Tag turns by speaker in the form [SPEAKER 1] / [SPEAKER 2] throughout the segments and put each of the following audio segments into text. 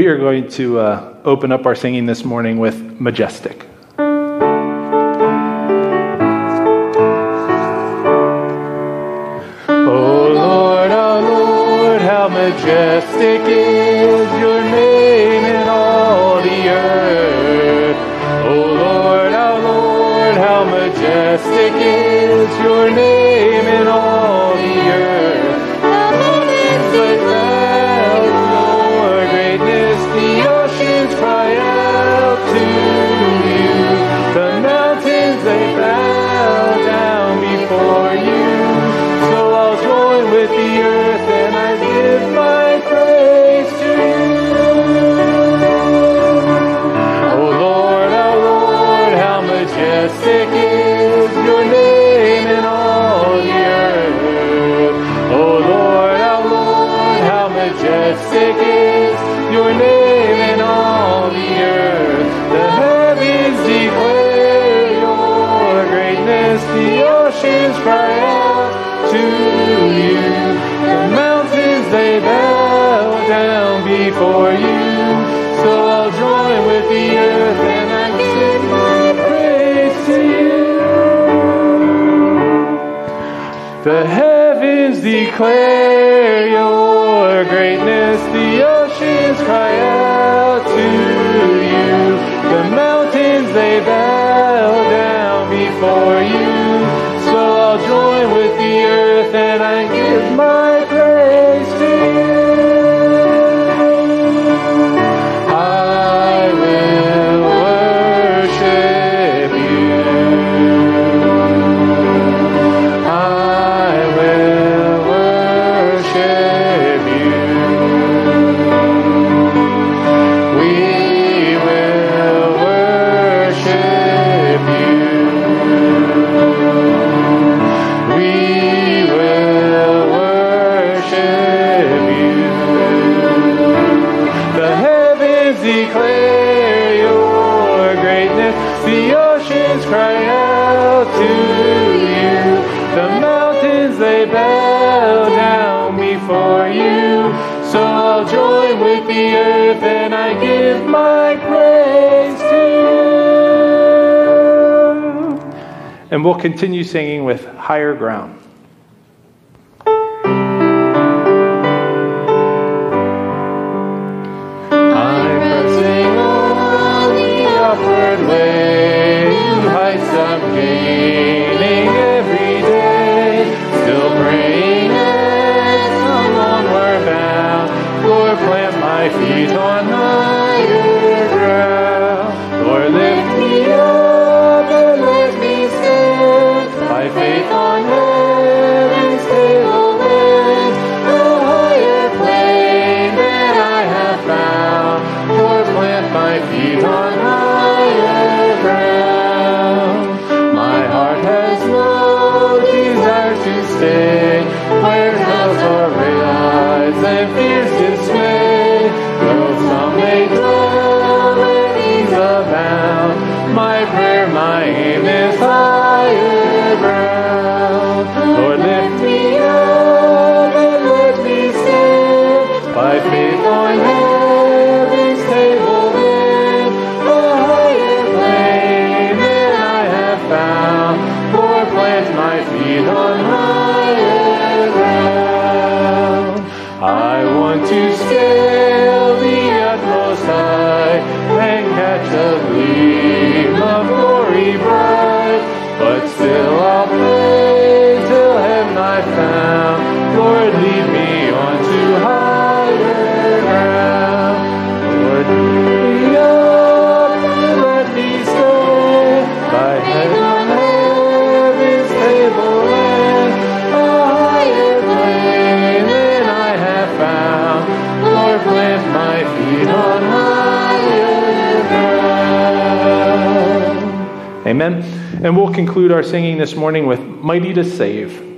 [SPEAKER 1] We are going to uh, open up our singing this morning with Majestic. Oh Lord, oh Lord, how majestic is The heavens declare your greatness, the oceans cry out to you, the mountains they bow down before you. and we'll continue singing with Higher Ground. Someday. this. Amen. And we'll conclude our singing this morning with Mighty to Save.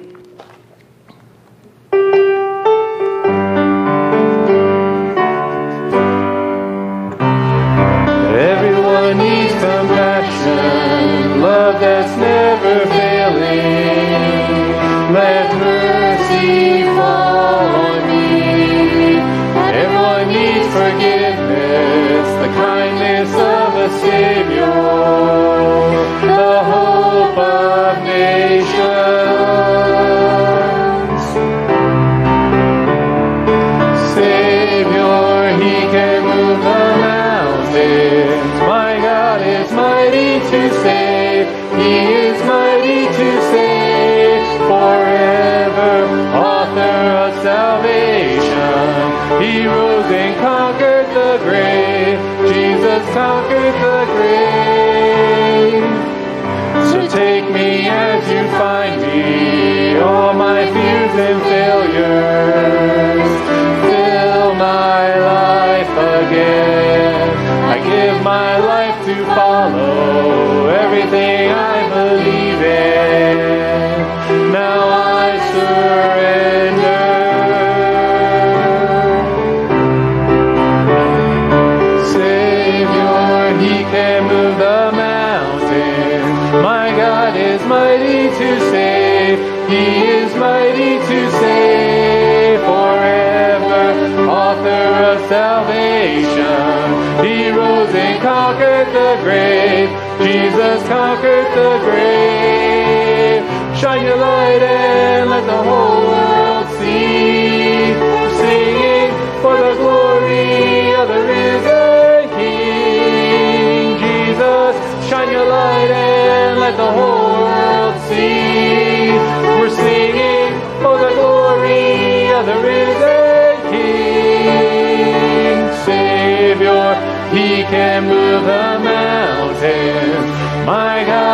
[SPEAKER 1] To save. He is mighty to save forever. Author of salvation. He rose and conquered the grave. Jesus conquered the grave. Shine your light and let the whole world see. Singing for the glory of the risen King. Jesus, shine your light and let the whole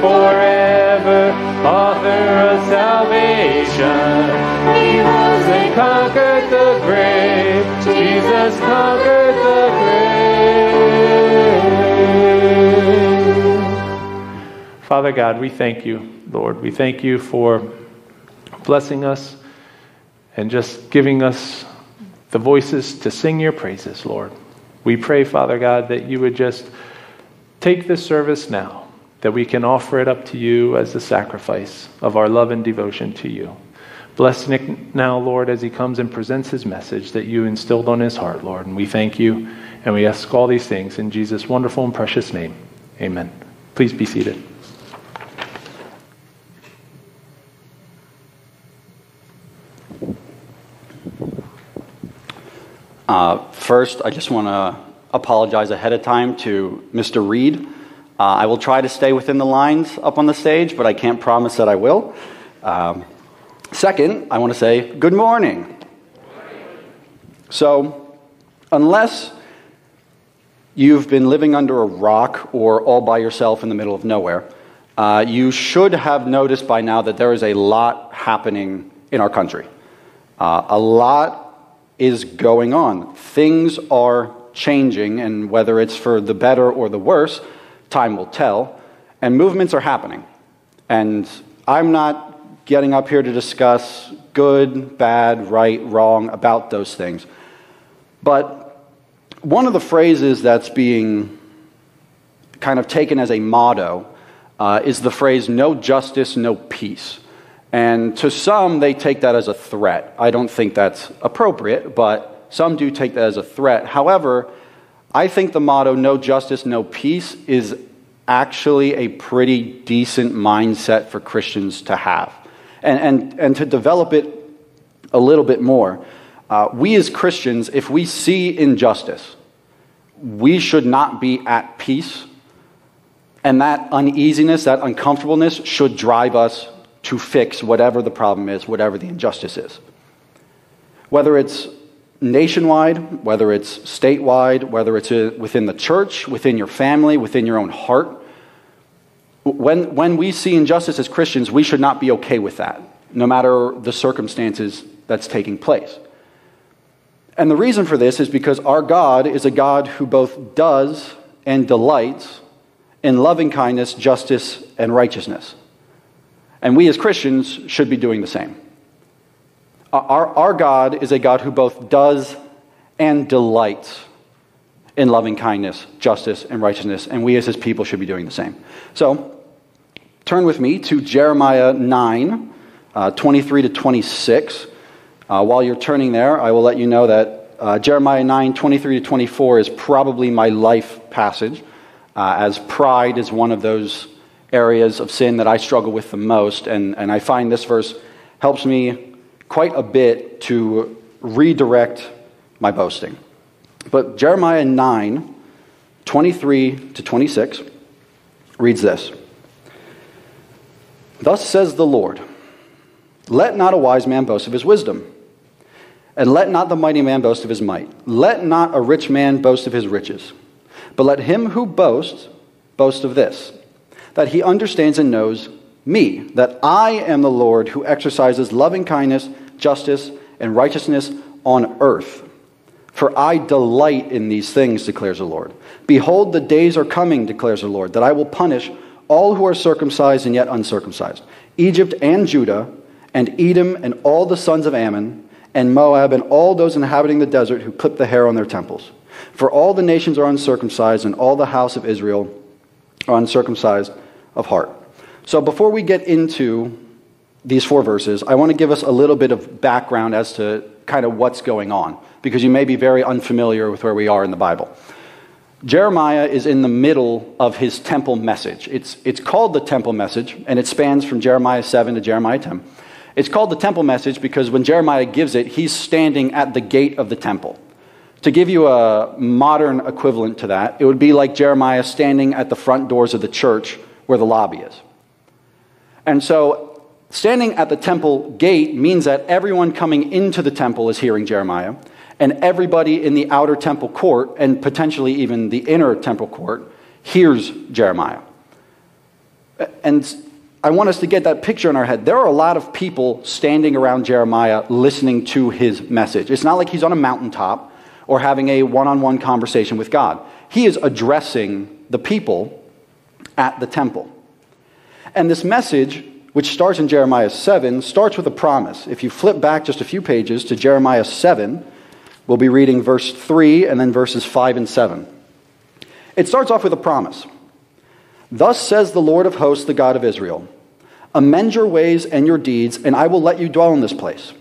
[SPEAKER 1] forever. Author of salvation. He rose and conquered the grave. Jesus conquered the grave. Father God, we thank you, Lord. We thank you for blessing us and just giving us the voices to sing your praises, Lord. We pray, Father God, that you would just take this service now, that we can offer it up to you as a sacrifice of our love and devotion to you. Bless Nick now, Lord, as he comes and presents his message that you instilled on his heart, Lord. And we thank you and we ask all these things in Jesus' wonderful and precious name. Amen. Please be seated.
[SPEAKER 2] Uh, first, I just want to apologize ahead of time to Mr. Reed. Uh, I will try to stay within the lines up on the stage, but I can't promise that I will. Um, second, I want to say good morning. So, unless you've been living under a rock or all by yourself in the middle of nowhere, uh, you should have noticed by now that there is a lot happening in our country. Uh, a lot is going on. Things are changing, and whether it's for the better or the worse, time will tell. And movements are happening. And I'm not getting up here to discuss good, bad, right, wrong about those things. But one of the phrases that's being kind of taken as a motto uh, is the phrase, no justice, no peace. And to some, they take that as a threat. I don't think that's appropriate, but some do take that as a threat. However, I think the motto, no justice, no peace, is actually a pretty decent mindset for Christians to have. And, and, and to develop it a little bit more, uh, we as Christians, if we see injustice, we should not be at peace. And that uneasiness, that uncomfortableness should drive us to fix whatever the problem is, whatever the injustice is. Whether it's nationwide, whether it's statewide, whether it's uh, within the church, within your family, within your own heart, when, when we see injustice as Christians, we should not be okay with that, no matter the circumstances that's taking place. And the reason for this is because our God is a God who both does and delights in loving kindness, justice, and righteousness. And we as Christians should be doing the same. Our, our God is a God who both does and delights in loving kindness, justice, and righteousness, and we as his people should be doing the same. So, turn with me to Jeremiah 9, uh, 23 to 26. Uh, while you're turning there, I will let you know that uh, Jeremiah 9, 23 to 24 is probably my life passage, uh, as pride is one of those areas of sin that I struggle with the most. And, and I find this verse helps me quite a bit to redirect my boasting. But Jeremiah 9, 23 to 26 reads this Thus says the Lord Let not a wise man boast of his wisdom, and let not the mighty man boast of his might. Let not a rich man boast of his riches, but let him who boasts boast of this, that he understands and knows me, that I am the Lord who exercises loving kindness, justice, and righteousness on earth. For I delight in these things, declares the Lord. Behold, the days are coming, declares the Lord, that I will punish all who are circumcised and yet uncircumcised, Egypt and Judah, and Edom and all the sons of Ammon, and Moab and all those inhabiting the desert who clip the hair on their temples. For all the nations are uncircumcised, and all the house of Israel are uncircumcised of heart. So before we get into these four verses, I want to give us a little bit of background as to kind of what's going on, because you may be very unfamiliar with where we are in the Bible. Jeremiah is in the middle of his temple message. It's, it's called the temple message, and it spans from Jeremiah 7 to Jeremiah 10. It's called the temple message because when Jeremiah gives it, he's standing at the gate of the temple. To give you a modern equivalent to that, it would be like Jeremiah standing at the front doors of the church where the lobby is. And so, standing at the temple gate means that everyone coming into the temple is hearing Jeremiah and everybody in the outer temple court, and potentially even the inner temple court, hears Jeremiah. And I want us to get that picture in our head. There are a lot of people standing around Jeremiah listening to his message. It's not like he's on a mountaintop or having a one on one conversation with God. He is addressing the people at the temple. And this message, which starts in Jeremiah 7, starts with a promise. If you flip back just a few pages to Jeremiah 7, We'll be reading verse 3 and then verses 5 and 7. It starts off with a promise. Thus says the Lord of hosts, the God of Israel Amend your ways and your deeds, and I will let you dwell in this place.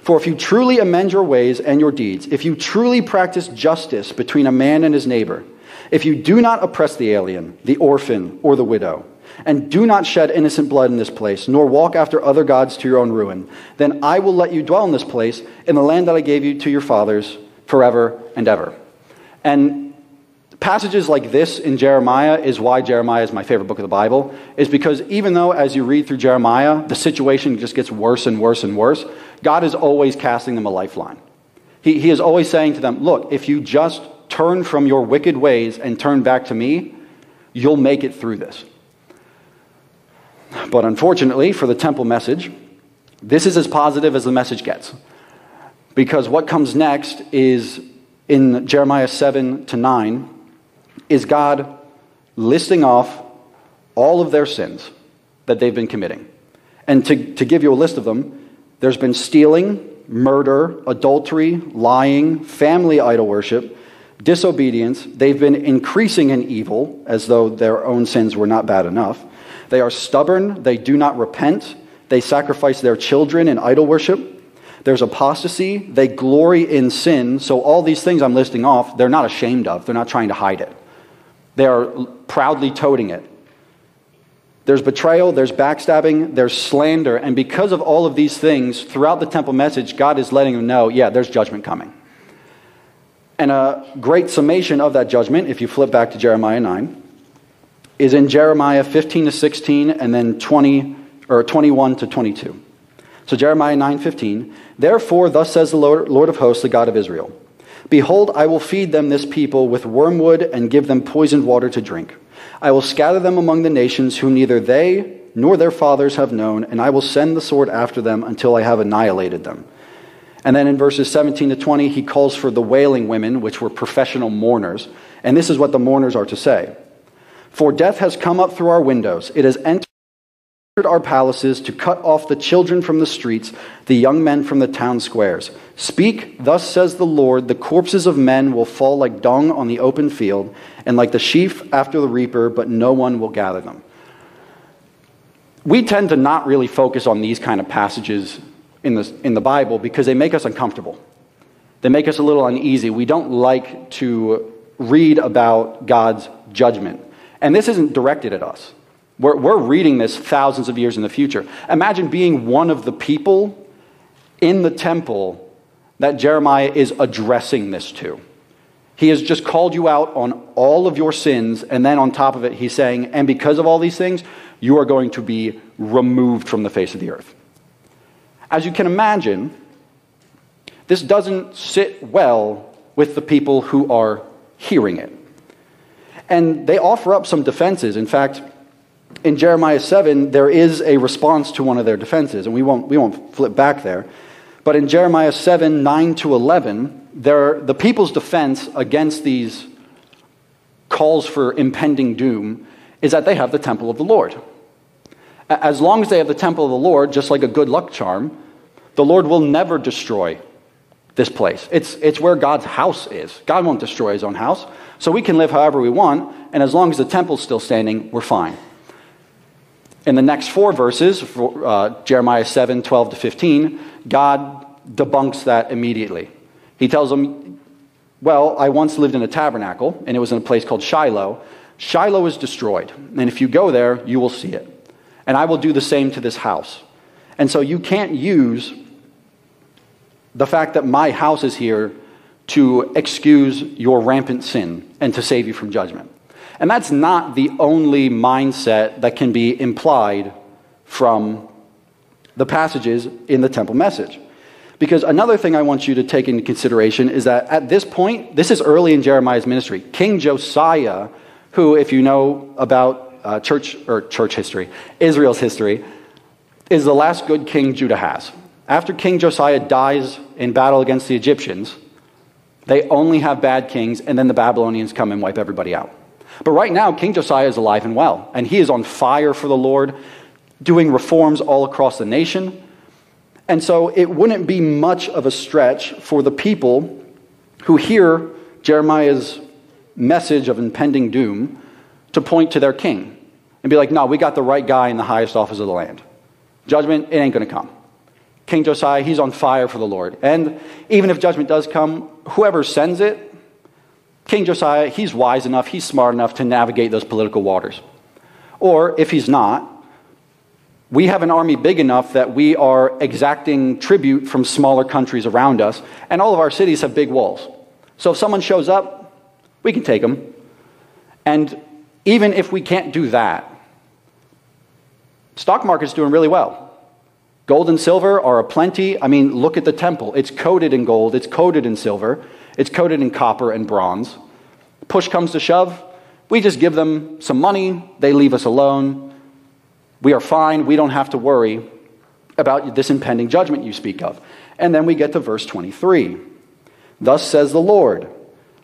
[SPEAKER 2] For if you truly amend your ways and your deeds, if you truly practice justice between a man and his neighbor, if you do not oppress the alien, the orphan, or the widow, and do not shed innocent blood in this place, nor walk after other gods to your own ruin. Then I will let you dwell in this place, in the land that I gave you to your fathers, forever and ever. And passages like this in Jeremiah is why Jeremiah is my favorite book of the Bible, is because even though as you read through Jeremiah, the situation just gets worse and worse and worse, God is always casting them a lifeline. He, he is always saying to them, Look, if you just turn from your wicked ways and turn back to me, you'll make it through this. But unfortunately, for the temple message, this is as positive as the message gets. Because what comes next is in Jeremiah 7 to 9, is God listing off all of their sins that they've been committing. And to, to give you a list of them, there's been stealing, murder, adultery, lying, family idol worship, disobedience. They've been increasing in evil as though their own sins were not bad enough. They are stubborn, they do not repent, they sacrifice their children in idol worship. There's apostasy, they glory in sin. So, all these things I'm listing off, they're not ashamed of, they're not trying to hide it. They are proudly toting it. There's betrayal, there's backstabbing, there's slander, and because of all of these things, throughout the temple message, God is letting them know yeah, there's judgment coming. And a great summation of that judgment, if you flip back to Jeremiah 9, is in Jeremiah 15 to 16 and then 20 or 21 to 22. So Jeremiah 9:15, "Therefore thus says the Lord, Lord of hosts, the God of Israel, behold, I will feed them this people with wormwood and give them poisoned water to drink. I will scatter them among the nations whom neither they nor their fathers have known, and I will send the sword after them until I have annihilated them." And then in verses 17 to 20, he calls for the wailing women, which were professional mourners. And this is what the mourners are to say. For death has come up through our windows. It has entered our palaces to cut off the children from the streets, the young men from the town squares. Speak, thus says the Lord, the corpses of men will fall like dung on the open field, and like the sheaf after the reaper, but no one will gather them. we tend to not really focus on these kind of passages in the, in the Bible because they make us uncomfortable. They make us a little uneasy. We don't like to read about God's judgment. And this isn't directed at us. We're, we're reading this thousands of years in the future. Imagine being one of the people in the temple that Jeremiah is addressing this to. He has just called you out on all of your sins, and then on top of it, he's saying, and because of all these things, you are going to be removed from the face of the earth. As you can imagine, this doesn't sit well with the people who are hearing it. And they offer up some defenses. In fact, in Jeremiah 7, there is a response to one of their defenses, and we won't, we won't flip back there. But in Jeremiah 7, 9 to 11, there, the people's defense against these calls for impending doom is that they have the temple of the Lord. As long as they have the temple of the Lord, just like a good luck charm, the Lord will never destroy this place. It's, it's where God's house is. God won't destroy his own house. So we can live however we want, and as long as the temple's still standing, we're fine. In the next four verses, uh, Jeremiah 7 12 to 15, God debunks that immediately. He tells them, Well, I once lived in a tabernacle, and it was in a place called Shiloh. Shiloh is destroyed, and if you go there, you will see it. And I will do the same to this house. And so you can't use the fact that my house is here to excuse your rampant sin and to save you from judgment. And that's not the only mindset that can be implied from the passages in the temple message. Because another thing I want you to take into consideration is that at this point, this is early in Jeremiah's ministry. King Josiah, who, if you know about uh, church or church history, Israel's history, is the last good king Judah has. After King Josiah dies in battle against the Egyptians, they only have bad kings, and then the Babylonians come and wipe everybody out. But right now, King Josiah is alive and well, and he is on fire for the Lord, doing reforms all across the nation. And so it wouldn't be much of a stretch for the people who hear Jeremiah's message of impending doom to point to their king and be like, no, we got the right guy in the highest office of the land. Judgment, it ain't going to come. King Josiah, he's on fire for the Lord. And even if judgment does come, whoever sends it, King Josiah, he's wise enough, he's smart enough to navigate those political waters. Or if he's not, we have an army big enough that we are exacting tribute from smaller countries around us, and all of our cities have big walls. So if someone shows up, we can take them. And even if we can't do that, stock market's doing really well. Gold and silver are aplenty. I mean, look at the temple. It's coated in gold, it's coated in silver, it's coated in copper and bronze. Push comes to shove, we just give them some money, they leave us alone. We are fine, we don't have to worry about this impending judgment you speak of. And then we get to verse 23. Thus says the Lord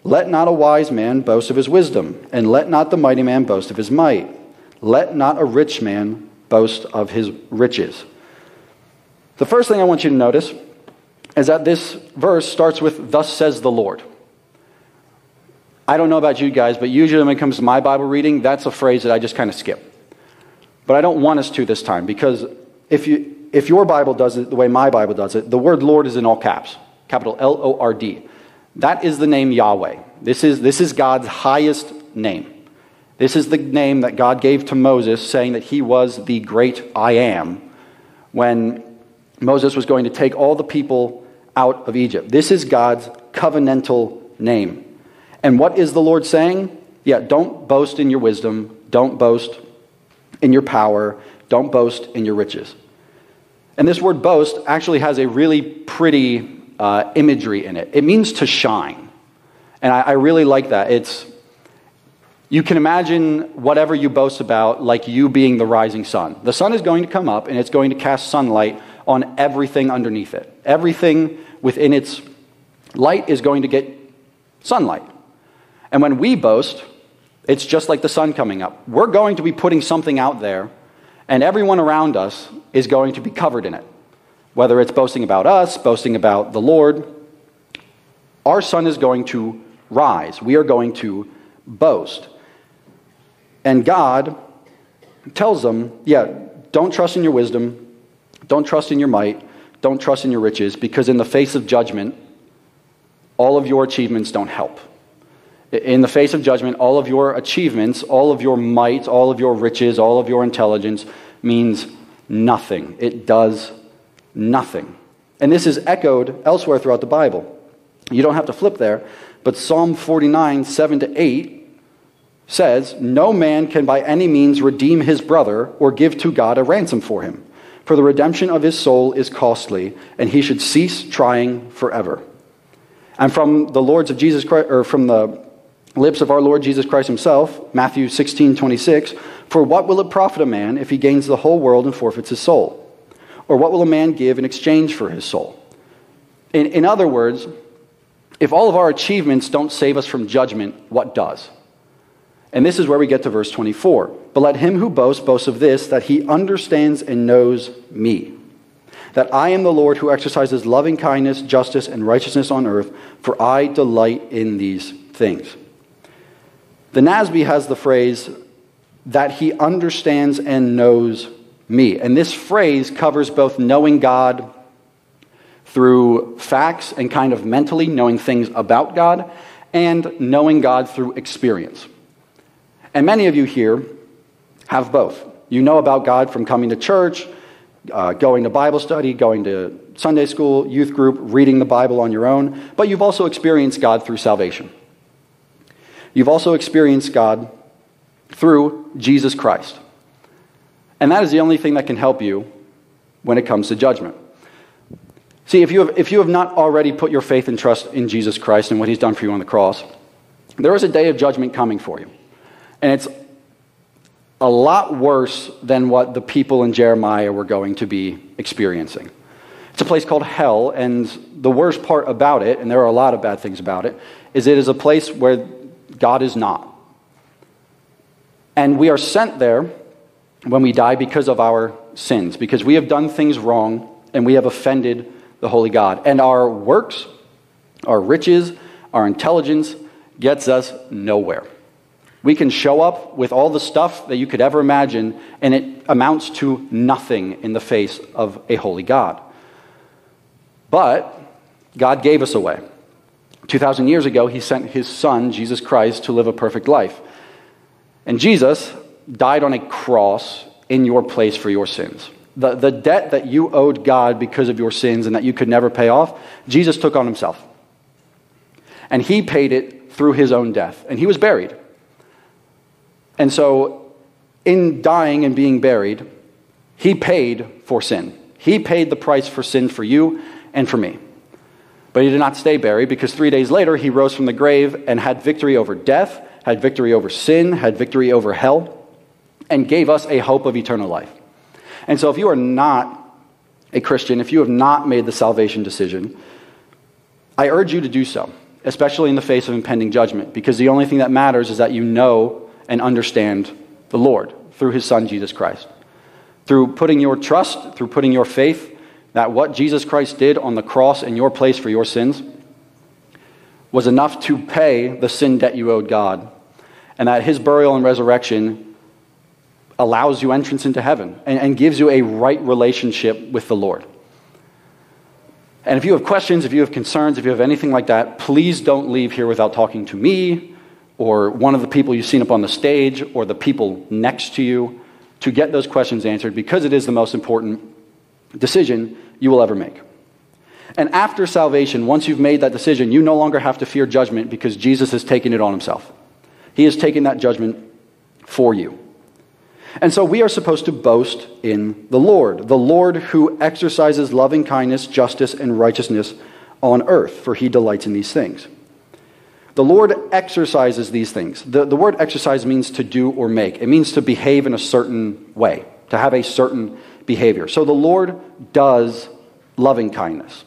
[SPEAKER 2] Let not a wise man boast of his wisdom, and let not the mighty man boast of his might. Let not a rich man boast of his riches. The first thing I want you to notice is that this verse starts with, Thus says the Lord. I don't know about you guys, but usually when it comes to my Bible reading, that's a phrase that I just kind of skip. But I don't want us to this time because if, you, if your Bible does it the way my Bible does it, the word Lord is in all caps, capital L O R D. That is the name Yahweh. This is, this is God's highest name. This is the name that God gave to Moses, saying that he was the great I am when Moses was going to take all the people out of Egypt. This is God's covenantal name. And what is the Lord saying? Yeah, don't boast in your wisdom, don't boast in your power, don't boast in your riches. And this word boast actually has a really pretty uh, imagery in it. It means to shine. And I, I really like that. It's, you can imagine whatever you boast about like you being the rising sun. The sun is going to come up and it's going to cast sunlight on everything underneath it. Everything within its light is going to get sunlight. And when we boast, it's just like the sun coming up. We're going to be putting something out there, and everyone around us is going to be covered in it. Whether it's boasting about us, boasting about the Lord, our sun is going to rise. We are going to boast. And God tells them, yeah, don't trust in your wisdom, don't trust in your might, don't trust in your riches, because in the face of judgment, all of your achievements don't help. In the face of judgment, all of your achievements, all of your might, all of your riches, all of your intelligence means nothing. It does nothing. And this is echoed elsewhere throughout the Bible. You don't have to flip there, but Psalm 49, 7 to 8 says, No man can by any means redeem his brother or give to God a ransom for him. For the redemption of his soul is costly, and he should cease trying forever. And from the Lord's of Jesus Christ, or from the lips of our Lord Jesus Christ himself, Matthew 16, 26, For what will it profit a man if he gains the whole world and forfeits his soul? Or what will a man give in exchange for his soul? In, in other words, if all of our achievements don't save us from judgment, what does? And this is where we get to verse 24. But let him who boasts boast of this, that he understands and knows me. That I am the Lord who exercises loving kindness, justice, and righteousness on earth, for I delight in these things. The NASB has the phrase, that he understands and knows me. And this phrase covers both knowing God through facts and kind of mentally knowing things about God, and knowing God through experience. And many of you here have both. You know about God from coming to church, uh, going to Bible study, going to Sunday school, youth group, reading the Bible on your own, but you've also experienced God through salvation. You've also experienced God through Jesus Christ. And that is the only thing that can help you when it comes to judgment. See, if you have, if you have not already put your faith and trust in Jesus Christ and what he's done for you on the cross, there is a day of judgment coming for you. And it's a lot worse than what the people in Jeremiah were going to be experiencing. It's a place called hell, and the worst part about it, and there are a lot of bad things about it, is it is a place where God is not. And we are sent there when we die because of our sins, because we have done things wrong and we have offended the Holy God. And our works, our riches, our intelligence gets us nowhere. We can show up with all the stuff that you could ever imagine, and it amounts to nothing in the face of a holy God. But God gave us a way. 2,000 years ago, He sent His Son, Jesus Christ, to live a perfect life. And Jesus died on a cross in your place for your sins. The, the debt that you owed God because of your sins and that you could never pay off, Jesus took on himself. And he paid it through his own death. And he was buried. And so, in dying and being buried, he paid for sin. He paid the price for sin for you and for me. But he did not stay buried because three days later he rose from the grave and had victory over death, had victory over sin, had victory over hell and gave us a hope of eternal life. And so, if you are not a Christian, if you have not made the salvation decision, I urge you to do so, especially in the face of impending judgment, because the only thing that matters is that you know and understand the Lord through his Son, Jesus Christ. Through putting your trust, through putting your faith that what Jesus Christ did on the cross in your place for your sins was enough to pay the sin debt you owed God, and that his burial and resurrection allows you entrance into heaven and, and gives you a right relationship with the Lord. And if you have questions, if you have concerns, if you have anything like that, please don't leave here without talking to me or one of the people you've seen up on the stage or the people next to you to get those questions answered because it is the most important decision you will ever make. And after salvation, once you've made that decision, you no longer have to fear judgment because Jesus has taken it on himself. He has taken that judgment for you. And so we are supposed to boast in the Lord, the Lord who exercises loving kindness, justice, and righteousness on earth, for he delights in these things. The Lord exercises these things. The, the word exercise means to do or make, it means to behave in a certain way, to have a certain behavior. So the Lord does loving kindness.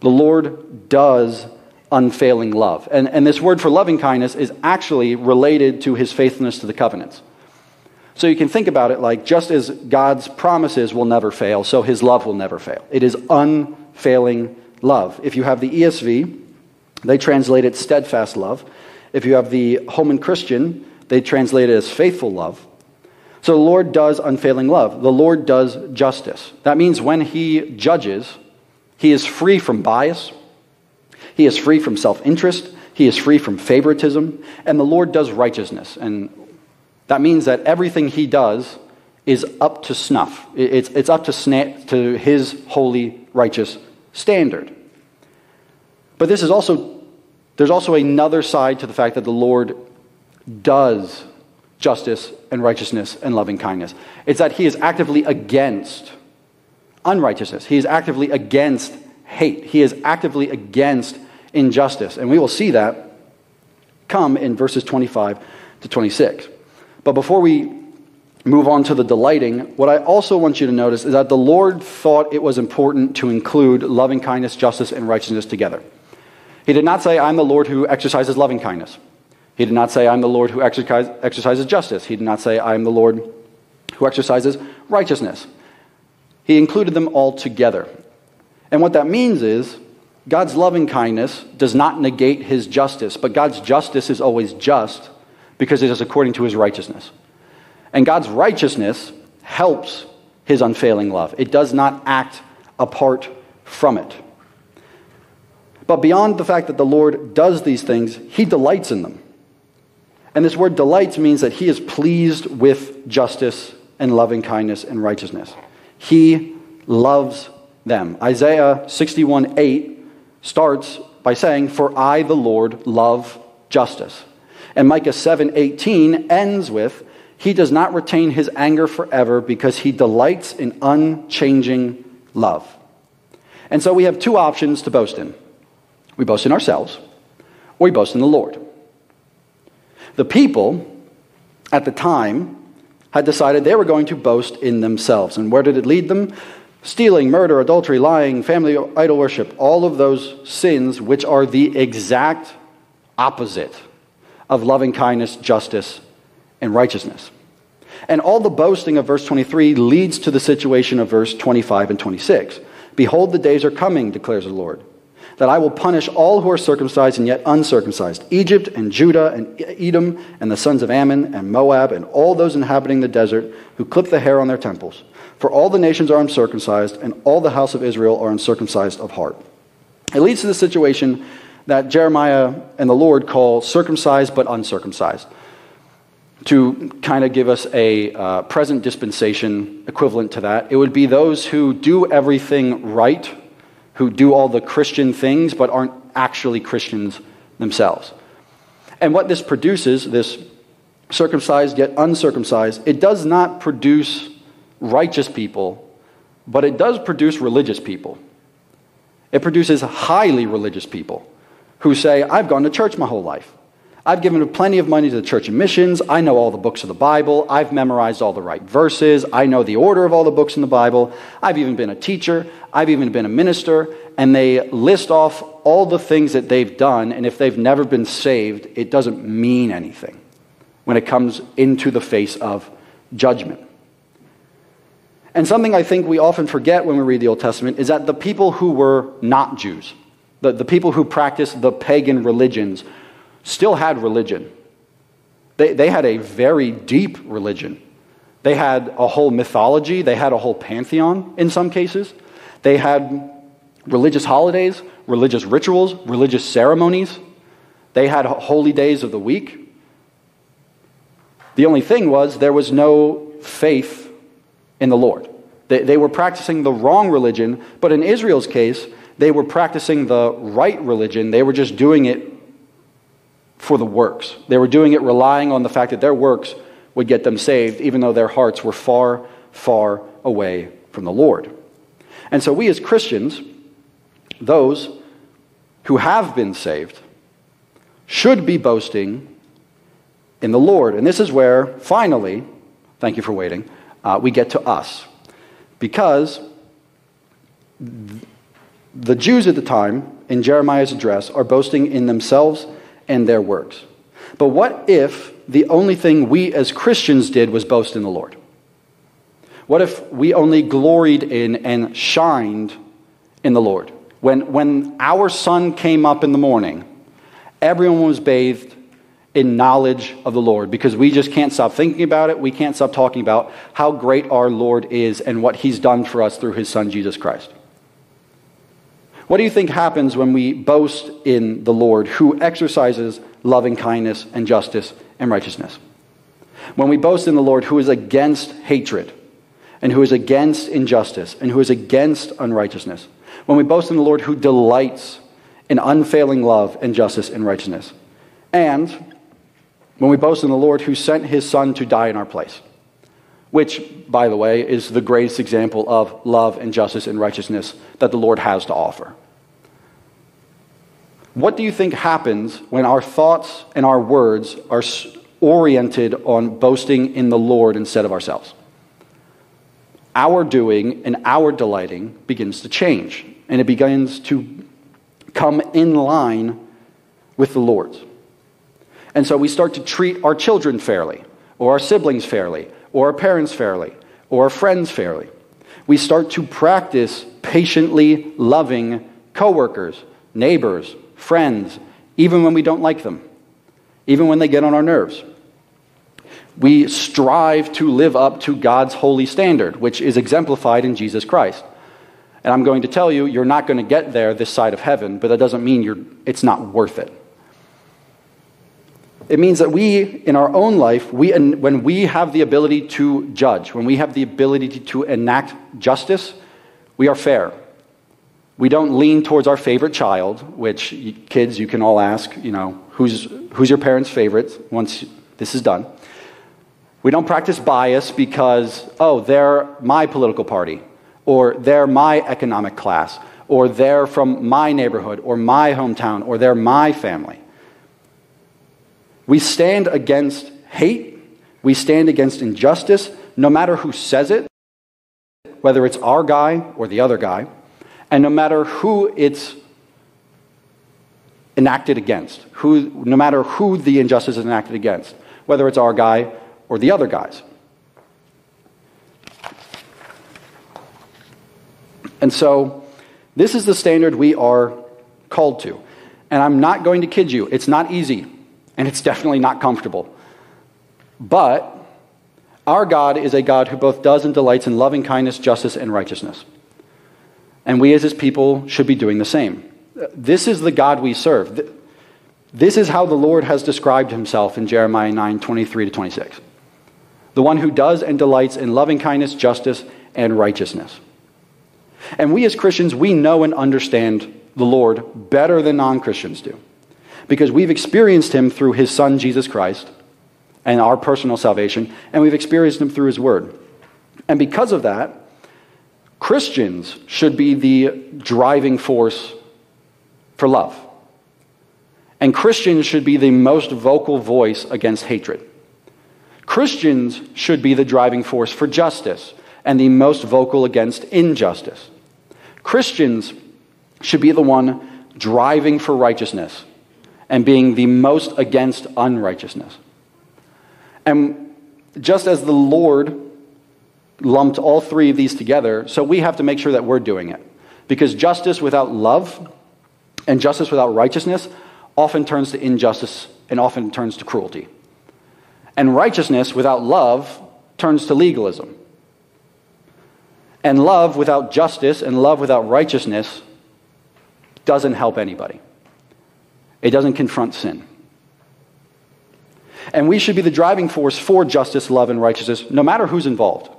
[SPEAKER 2] The Lord does unfailing love. And, and this word for loving kindness is actually related to his faithfulness to the covenants. So you can think about it like just as God's promises will never fail, so his love will never fail. It is unfailing love. If you have the ESV, they translate it steadfast love. If you have the Holman Christian, they translate it as faithful love. So the Lord does unfailing love. The Lord does justice. That means when he judges, he is free from bias, he is free from self interest, he is free from favoritism, and the Lord does righteousness. And that means that everything he does is up to snuff, it's, it's up to, sna- to his holy, righteous standard. But this is also, there's also another side to the fact that the Lord does justice and righteousness and loving kindness. It's that he is actively against unrighteousness. He is actively against hate. He is actively against injustice. And we will see that come in verses 25 to 26. But before we move on to the delighting, what I also want you to notice is that the Lord thought it was important to include loving kindness, justice, and righteousness together. He did not say, I'm the Lord who exercises loving kindness. He did not say, I'm the Lord who exercise, exercises justice. He did not say, I am the Lord who exercises righteousness. He included them all together. And what that means is God's loving kindness does not negate his justice, but God's justice is always just because it is according to his righteousness. And God's righteousness helps his unfailing love, it does not act apart from it. But beyond the fact that the Lord does these things, he delights in them. And this word delights means that he is pleased with justice and loving kindness and righteousness. He loves them. Isaiah 61 8 starts by saying, For I, the Lord, love justice. And Micah 7 18 ends with, He does not retain his anger forever because he delights in unchanging love. And so we have two options to boast in we boast in ourselves, or we boast in the Lord. The people at the time had decided they were going to boast in themselves. And where did it lead them? Stealing, murder, adultery, lying, family idol worship, all of those sins which are the exact opposite of loving kindness, justice, and righteousness. And all the boasting of verse 23 leads to the situation of verse 25 and 26. Behold, the days are coming, declares the Lord that I will punish all who are circumcised and yet uncircumcised Egypt and Judah and Edom and the sons of Ammon and Moab and all those inhabiting the desert who clip the hair on their temples. For all the nations are uncircumcised, and all the house of Israel are uncircumcised of heart. It leads to the situation that Jeremiah and the Lord call circumcised but uncircumcised to kind of give us a uh, present dispensation equivalent to that. It would be those who do everything right who do all the Christian things but aren't actually Christians themselves. And what this produces, this circumcised yet uncircumcised, it does not produce righteous people, but it does produce religious people. It produces highly religious people who say, I've gone to church my whole life. I've given plenty of money to the church and missions. I know all the books of the Bible. I've memorized all the right verses. I know the order of all the books in the Bible. I've even been a teacher. I've even been a minister. And they list off all the things that they've done. And if they've never been saved, it doesn't mean anything when it comes into the face of judgment. And something I think we often forget when we read the Old Testament is that the people who were not Jews, the, the people who practiced the pagan religions, still had religion. They, they had a very deep religion. They had a whole mythology, they had a whole pantheon in some cases. They had religious holidays, religious rituals, religious ceremonies. They had holy days of the week. The only thing was there was no faith in the Lord. They, they were practicing the wrong religion, but in Israel's case, they were practicing the right religion. They were just doing it for the works. They were doing it relying on the fact that their works would get them saved, even though their hearts were far, far away from the Lord. And so, we as Christians, those who have been saved, should be boasting in the Lord. And this is where, finally, thank you for waiting, uh, we get to us. Because the Jews at the time, in Jeremiah's address, are boasting in themselves and their works. But what if the only thing we as Christians did was boast in the Lord? What if we only gloried in and shined in the Lord? When, when our sun came up in the morning, everyone was bathed in knowledge of the Lord because we just can't stop thinking about it. We can't stop talking about how great our Lord is and what he's done for us through his son, Jesus Christ. What do you think happens when we boast in the Lord who exercises loving kindness and justice and righteousness? When we boast in the Lord who is against hatred and who is against injustice and who is against unrighteousness? When we boast in the Lord who delights in unfailing love and justice and righteousness? And when we boast in the Lord who sent his Son to die in our place, which, by the way, is the greatest example of love and justice and righteousness that the Lord has to offer. What do you think happens when our thoughts and our words are oriented on boasting in the Lord instead of ourselves? Our doing and our delighting begins to change, and it begins to come in line with the Lord's. And so we start to treat our children fairly, or our siblings fairly, or our parents fairly, or our friends fairly. We start to practice patiently loving coworkers, neighbors, friends, even when we don't like them, even when they get on our nerves. We strive to live up to God's holy standard, which is exemplified in Jesus Christ. And I'm going to tell you, you're not going to get there this side of heaven, but that doesn't mean you're, it's not worth it. It means that we, in our own life, we, when we have the ability to judge, when we have the ability to enact justice, we are fair. We don't lean towards our favorite child, which kids, you can all ask, you know, who's, who's your parent's favorite once this is done. We don't practice bias because, oh, they're my political party, or they're my economic class, or they're from my neighborhood, or my hometown, or they're my family. We stand against hate. We stand against injustice, no matter who says it, whether it's our guy or the other guy, and no matter who it's enacted against, who, no matter who the injustice is enacted against, whether it's our guy or the other guys. And so, this is the standard we are called to. And I'm not going to kid you, it's not easy and it's definitely not comfortable. But our God is a God who both does and delights in loving kindness, justice, and righteousness. And we as his people should be doing the same. This is the God we serve. This is how the Lord has described himself in Jeremiah 9 23 to 26. The one who does and delights in loving kindness, justice, and righteousness. And we as Christians, we know and understand the Lord better than non Christians do because we've experienced him through his son, Jesus Christ, and our personal salvation, and we've experienced him through his word. And because of that, Christians should be the driving force for love. And Christians should be the most vocal voice against hatred. Christians should be the driving force for justice and the most vocal against injustice. Christians should be the one driving for righteousness and being the most against unrighteousness. And just as the Lord lumped all three of these together, so we have to make sure that we're doing it. Because justice without love and justice without righteousness often turns to injustice and often turns to cruelty. And righteousness without love turns to legalism. And love without justice and love without righteousness doesn't help anybody. It doesn't confront sin. And we should be the driving force for justice, love, and righteousness, no matter who's involved.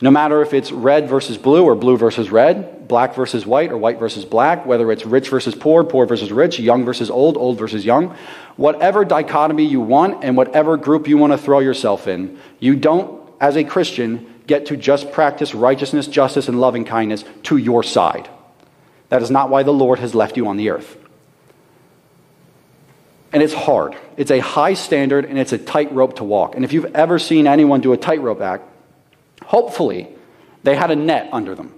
[SPEAKER 2] No matter if it's red versus blue or blue versus red, black versus white or white versus black, whether it's rich versus poor, poor versus rich, young versus old, old versus young, whatever dichotomy you want and whatever group you want to throw yourself in, you don't, as a Christian, get to just practice righteousness, justice, and loving kindness to your side. That is not why the Lord has left you on the earth. And it's hard. It's a high standard and it's a tightrope to walk. And if you've ever seen anyone do a tightrope act, hopefully they had a net under them.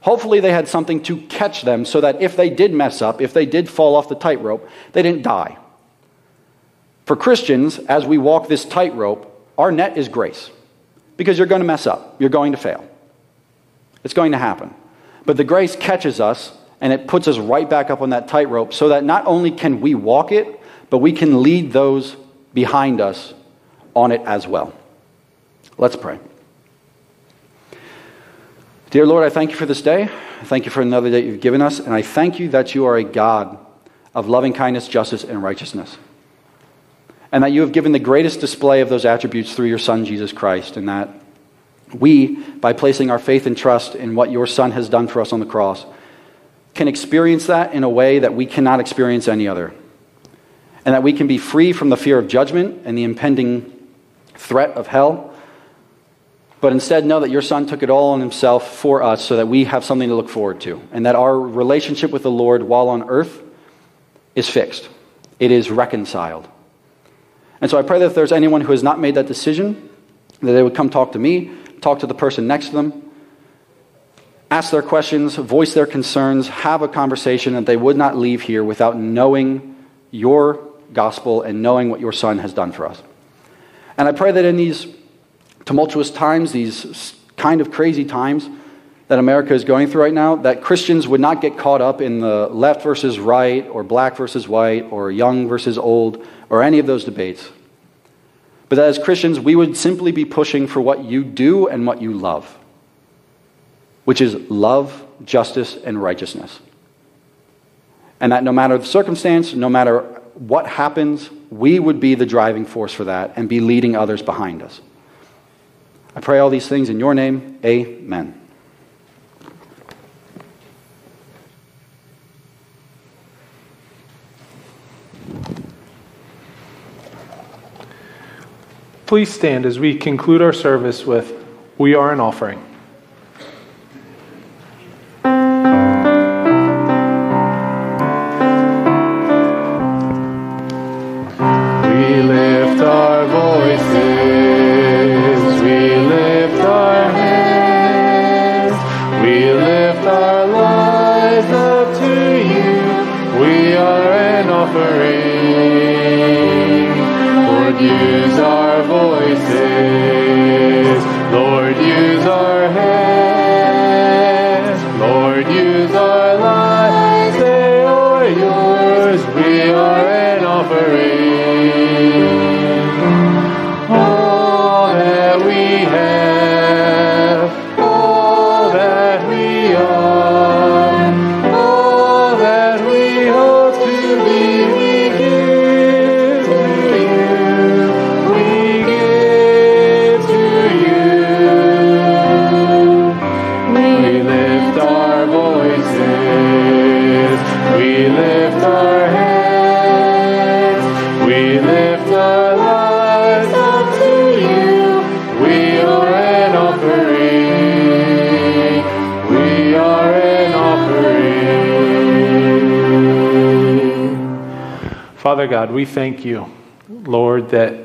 [SPEAKER 2] Hopefully they had something to catch them so that if they did mess up, if they did fall off the tightrope, they didn't die. For Christians, as we walk this tightrope, our net is grace. Because you're going to mess up, you're going to fail. It's going to happen. But the grace catches us and it puts us right back up on that tightrope so that not only can we walk it, but we can lead those behind us on it as well. Let's pray. Dear Lord, I thank you for this day. I thank you for another day you've given us, and I thank you that you are a God of loving kindness, justice, and righteousness. And that you have given the greatest display of those attributes through your Son, Jesus Christ, and that we, by placing our faith and trust in what your Son has done for us on the cross, can experience that in a way that we cannot experience any other. And that we can be free from the fear of judgment and the impending threat of hell but instead know that your Son took it all on himself for us so that we have something to look forward to, and that our relationship with the Lord while on earth is fixed, it is reconciled. And so I pray that if there's anyone who has not made that decision, that they would come talk to me, talk to the person next to them, ask their questions, voice their concerns, have a conversation, that they would not leave here without knowing your gospel and knowing what your Son has done for us. And I pray that in these tumultuous times, these kind of crazy times that America is going through right now, that Christians would not get caught up in the left versus right, or black versus white, or young versus old, or any of those debates. But that as Christians, we would simply be pushing for what you do and what you love, which is love, justice, and righteousness. And that no matter the circumstance, no matter what happens, we would be the driving force for that and be leading others behind us. I pray all these things in your name. Amen.
[SPEAKER 3] Please stand as we conclude our service with We Are an Offering. Father God, we thank you, Lord, that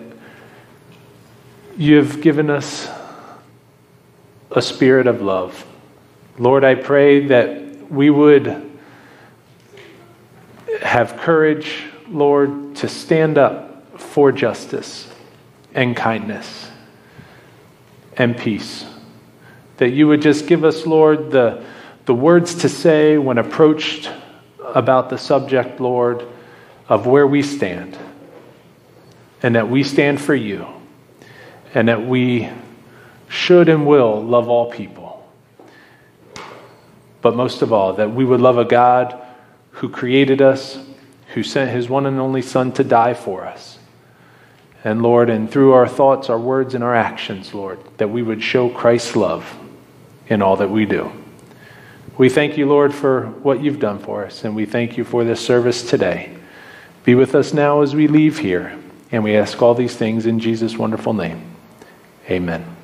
[SPEAKER 3] you've given us a spirit of love. Lord, I pray that we would have courage, Lord, to stand up for justice and kindness and peace. That you would just give us, Lord, the, the words to say when approached about the subject, Lord of where we stand, and that we stand for you, and that we should and will love all people. But most of all, that we would love a God who created us, who sent his one and only Son to die for us. And Lord, and through our thoughts, our words, and our actions, Lord, that we would show Christ's love in all that we do. We thank you, Lord, for what you've done for us, and we thank you for this service today. Be with us now as we leave here. And we ask all these things in Jesus' wonderful name. Amen.